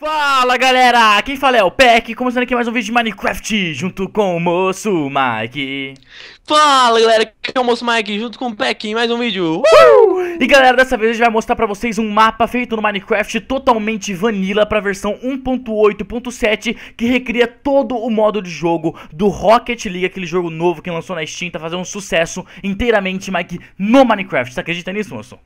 Fala galera, quem fala é o Peck, começando aqui mais um vídeo de Minecraft junto com o moço Mike. Fala galera, aqui é o moço Mike junto com o Peck em mais um vídeo. Uh! E galera, dessa vez a gente vai mostrar pra vocês um mapa feito no Minecraft totalmente vanilla pra versão 1.8.7 Que recria todo o modo de jogo do Rocket League, aquele jogo novo que lançou na Steam, tá fazendo um sucesso inteiramente, Mike, no Minecraft. Você acredita nisso, moço?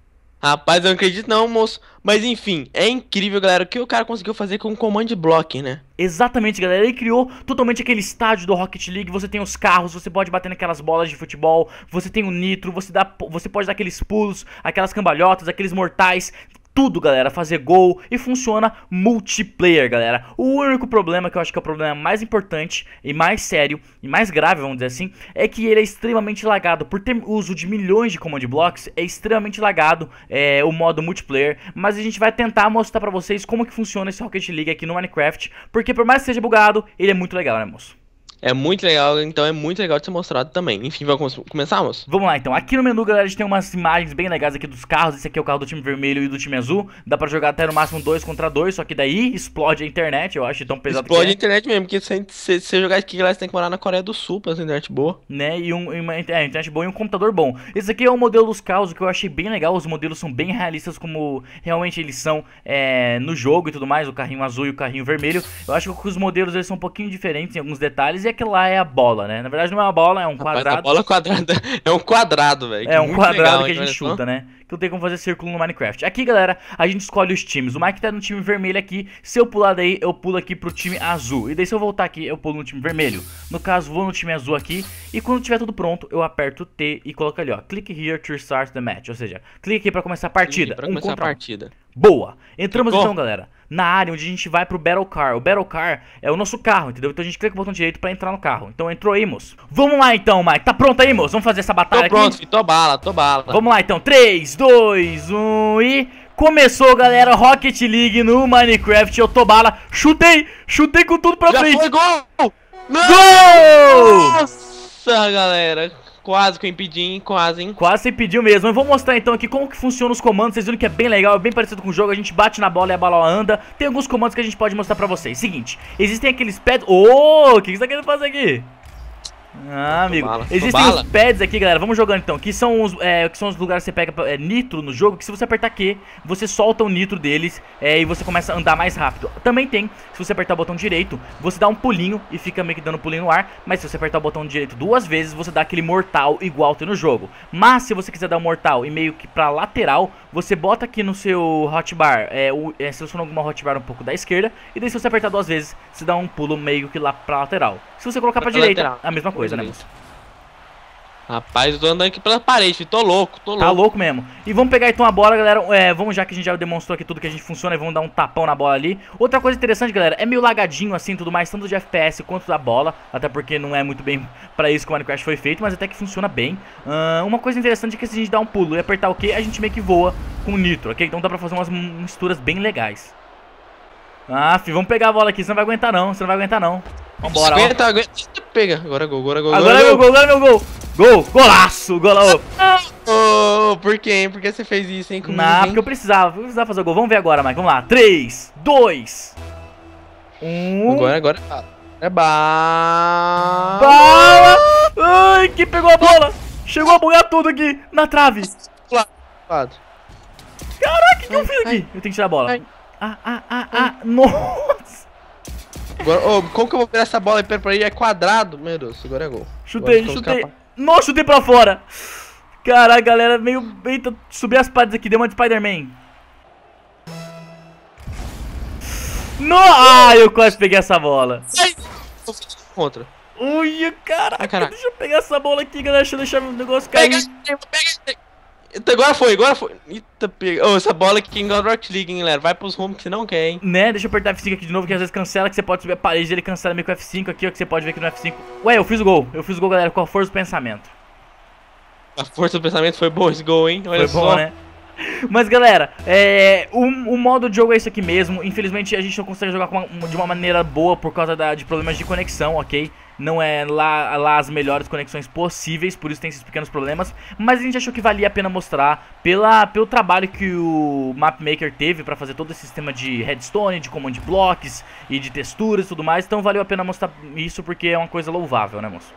Rapaz, eu não acredito não, moço. Mas enfim, é incrível, galera, o que o cara conseguiu fazer com o Command Block, né? Exatamente, galera. Ele criou totalmente aquele estádio do Rocket League. Você tem os carros, você pode bater naquelas bolas de futebol, você tem o nitro, você, dá, você pode dar aqueles pulos, aquelas cambalhotas, aqueles mortais tudo, galera, fazer gol e funciona multiplayer, galera. O único problema, que eu acho que é o problema mais importante e mais sério e mais grave, vamos dizer assim, é que ele é extremamente lagado. Por ter uso de milhões de command blocks, é extremamente lagado é, o modo multiplayer. Mas a gente vai tentar mostrar pra vocês como que funciona esse Rocket League aqui no Minecraft, porque por mais que seja bugado, ele é muito legal, né, moço? É muito legal, então é muito legal de ser mostrado também. Enfim, vamos começar, moço? Vamos lá, então. Aqui no menu, galera, a gente tem umas imagens bem legais aqui dos carros. Esse aqui é o carro do time vermelho e do time azul. Dá pra jogar até no máximo dois contra dois, só que daí explode a internet, eu acho tão pesado Explode é. a internet mesmo, porque se você jogar aqui, galera, você tem que morar na Coreia do Sul pra ter internet boa. Né, e, um, uma é, internet boa e um computador bom. Esse aqui é o modelo dos carros, que eu achei bem legal. Os modelos são bem realistas, como realmente eles são é, no jogo e tudo mais. O carrinho azul e o carrinho vermelho. Eu acho que os modelos eles são um pouquinho diferentes em alguns detalhes. E aquele lá é a bola né? Na verdade não é uma bola, é um quadrado. Rapaz, a bola quadrada é um quadrado, velho. É um quadrado legal, que a gente chuta, né? Que não tem como fazer círculo no Minecraft. Aqui, galera, a gente escolhe os times. O Mike tá no time vermelho aqui. Se eu pular daí, eu pulo aqui pro time azul. E daí se eu voltar aqui, eu pulo no time vermelho. No caso, vou no time azul aqui. E quando tiver tudo pronto, eu aperto T e coloco ali, ó. Click here to start the match. Ou seja, clique aqui pra começar a partida. Pra um começar a partida. Boa! Entramos Ficou? então, galera, na área onde a gente vai pro Battle Car. O Battle Car é o nosso carro, entendeu? Então a gente clica o botão direito pra entrar no carro. Então entrou aí, moço. Vamos lá então, Mike. Tá pronto aí, moço? Vamos fazer essa batalha tô pronto, aqui? Tô bala, tô bala. Vamos lá então. 3, 2, 1 e... Começou, galera, Rocket League no Minecraft. Eu tô bala. Chutei! Chutei com tudo pra Já frente. Foi gol! Não! Gol! Nossa, galera. Quase que eu impedi? Quase, hein? Quase impediu mesmo. Eu vou mostrar então aqui como que funciona os comandos. Vocês viram que é bem legal, é bem parecido com o jogo. A gente bate na bola e a bola anda. Tem alguns comandos que a gente pode mostrar pra vocês. Seguinte, existem aqueles pads... Ô, oh, o que você tá querendo fazer aqui? Ah, amigo. Bala, Existem os pads aqui, galera. Vamos jogando então. Que são os, é, que são os lugares que você pega é, nitro no jogo. Que se você apertar Q, você solta o nitro deles é, e você começa a andar mais rápido. Também tem, se você apertar o botão direito, você dá um pulinho e fica meio que dando pulinho no ar. Mas se você apertar o botão direito duas vezes, você dá aquele mortal igual tem no jogo. Mas se você quiser dar um mortal e meio que pra lateral, você bota aqui no seu hotbar, é, é, seleciona alguma hotbar um pouco da esquerda. E daí se você apertar duas vezes, você dá um pulo meio que lá pra lateral. Se você colocar pra, pra direita, lateral. a mesma coisa coisa, né, moço? Rapaz, eu tô andando aqui pela parede, tô louco, tô tá louco. Tá louco mesmo. E vamos pegar então a bola, galera. É, vamos, já que a gente já demonstrou aqui tudo que a gente funciona, e vamos dar um tapão na bola ali. Outra coisa interessante, galera, é meio lagadinho assim, tudo mais, tanto de FPS quanto da bola. Até porque não é muito bem pra isso que o Minecraft foi feito, mas até que funciona bem. Uh, uma coisa interessante é que se a gente dar um pulo e apertar o Q, a gente meio que voa com nitro, ok? Então dá pra fazer umas misturas bem legais. Ah, filho, vamos pegar a bola aqui, você não vai aguentar não, você não vai aguentar não. Vambora, aguenta, ó. aguenta. Pega. Agora é gol, agora é gol. Agora é meu gol, agora é meu gol. Gol, golaço, golaço. Oh, por quê? Por que você fez isso, hein? Comigo, Não, porque eu precisava, eu precisava fazer o gol. Vamos ver agora, Mike. Vamos lá. 3, 2, 1. Agora, agora é bala. Bala! Ai, que pegou a bola. Chegou a bugar tudo aqui na trave. Caraca, o que eu fiz aqui? Eu tenho que tirar a bola. Ah, ah, ah, ah. Nossa. Agora, oh, como que eu vou virar essa bola aí pra aí? É quadrado? Meu Deus, agora é gol. Chutei, chutei. Nossa, chutei pra fora. Caraca, galera, meio... Eita, subi as paredes aqui, deu uma de Spider-Man. No... Ah, eu quase peguei essa bola. Contra. Ui, caraca, caraca, deixa eu pegar essa bola aqui, galera. Deixa eu deixar o negócio cair. Pega, pega, Agora foi, agora foi. Eita, pega. Oh, essa bola aqui em God Rock League, hein, galera. Vai pros rumos que você não quer, hein. Né, deixa eu apertar F5 aqui de novo, que às vezes cancela, que você pode subir a parede, ele cancela meio com F5 aqui, ó, que você pode ver aqui no F5. Ué, eu fiz o gol. Eu fiz o gol, galera, com a força do pensamento. A força do pensamento foi boa esse gol, hein. Olha foi só. bom, né? Mas galera, é, o, o, modo de jogo é isso aqui mesmo. Infelizmente a gente não consegue jogar uma, de uma maneira boa por causa da, de problemas de conexão, ok? Não é lá, lá as melhores conexões possíveis, por isso tem esses pequenos problemas. Mas a gente achou que valia a pena mostrar pela, pelo trabalho que o Mapmaker teve para fazer todo esse sistema de redstone, de command blocks e de texturas e tudo mais. Então valeu a pena mostrar isso porque é uma coisa louvável, né moço?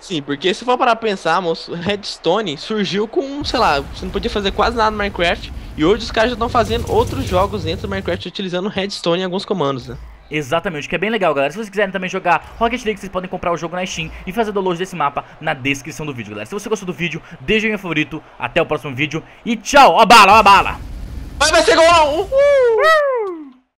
Sim, porque se for parar pra pensar, moço, Redstone surgiu com, sei lá, você não podia fazer quase nada no Minecraft. E hoje os caras já estão fazendo outros jogos dentro do Minecraft utilizando Redstone em alguns comandos, né? Exatamente, que é bem legal, galera. Se vocês quiserem também jogar Rocket League, vocês podem comprar o jogo na Steam e fazer download desse mapa na descrição do vídeo, galera. Se você gostou do vídeo, deixa o meu favorito. Até o próximo vídeo e tchau. Ó a bala, ó a bala. Vai, vai ser gol! Uhul!